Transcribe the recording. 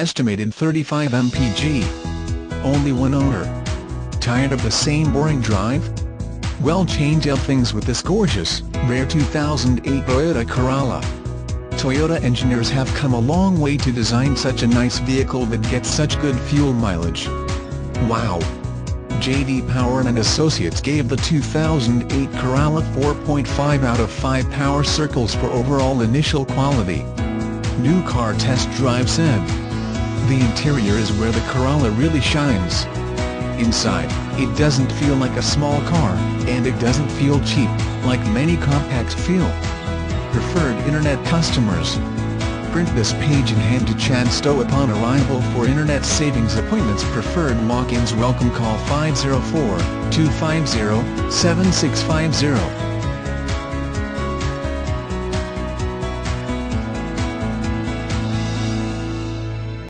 estimated 35 mpg. Only one owner. Tired of the same boring drive? Well change up things with this gorgeous, rare 2008 Toyota Corolla. Toyota engineers have come a long way to design such a nice vehicle that gets such good fuel mileage. Wow! J.D. Power and Associates gave the 2008 Corolla 4.5 out of 5 power circles for overall initial quality. New car test drive said. The interior is where the Corolla really shines. Inside, it doesn't feel like a small car, and it doesn't feel cheap, like many compacts feel. Preferred Internet customers. Print this page and hand to Chad Stowe upon arrival for Internet savings appointments preferred walk-ins welcome call 504-250-7650.